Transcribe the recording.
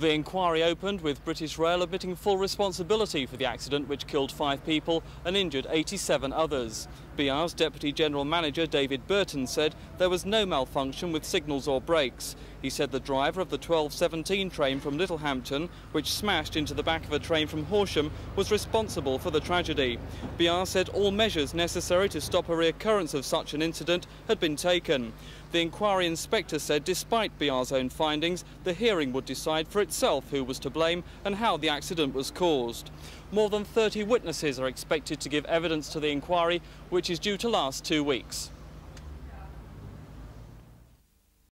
The inquiry opened with British Rail admitting full responsibility for the accident which killed five people and injured 87 others. BR's Deputy General Manager David Burton said there was no malfunction with signals or brakes. He said the driver of the 1217 train from Littlehampton, which smashed into the back of a train from Horsham, was responsible for the tragedy. BR said all measures necessary to stop a reoccurrence of such an incident had been taken. The inquiry inspector said despite BR's own findings, the hearing would decide for itself who was to blame and how the accident was caused. More than 30 witnesses are expected to give evidence to the inquiry, which is due to last two weeks.